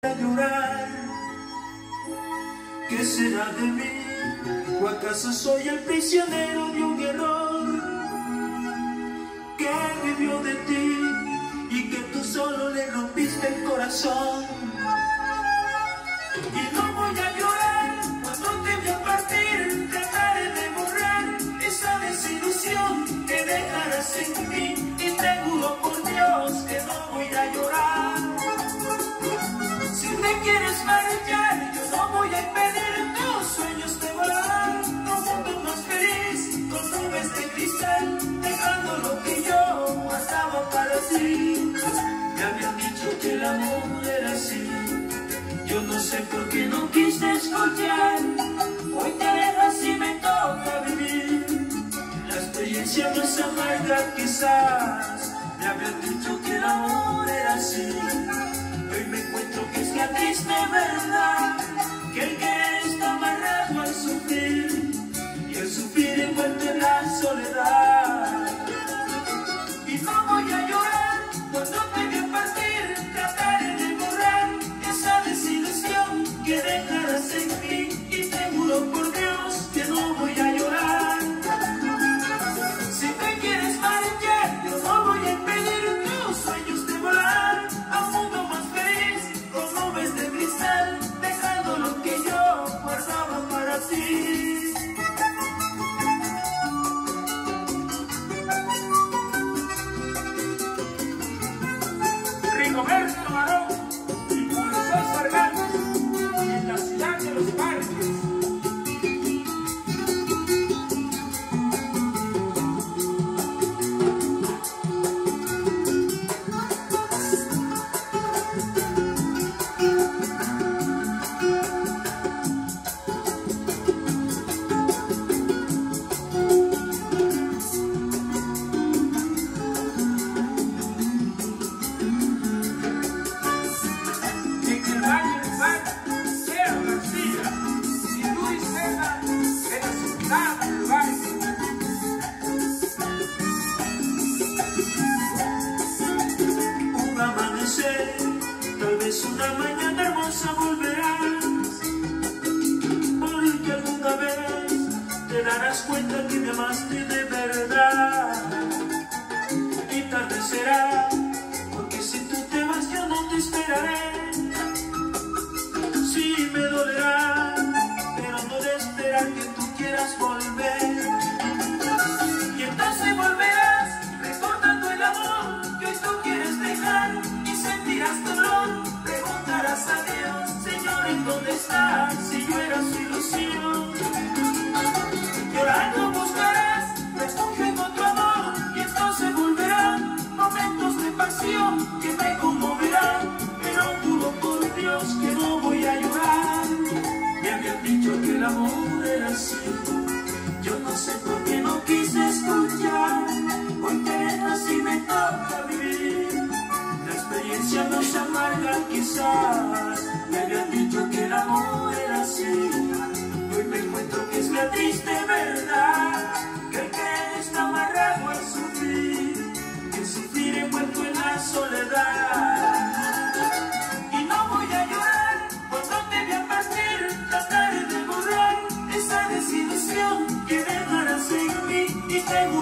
a ¿Qué será de mí? ¿O acaso soy el prisionero de un error? Que vivió de ti y que tú solo le rompiste el corazón porque no quise escuchar. Hoy te alejas y me toca vivir la experiencia más amarga quizás. tomorrow. amaste de verdad. Y tarde será Porque si tú te vas yo no te esperaré. Si me dolerá que me conmoverá, pero juro por Dios que no voy a llorar. Me habían dicho que el amor era así, yo no sé por qué no quise escuchar, porque así me toca vivir. La experiencia nos amarga quizás. te dejarás en mí y te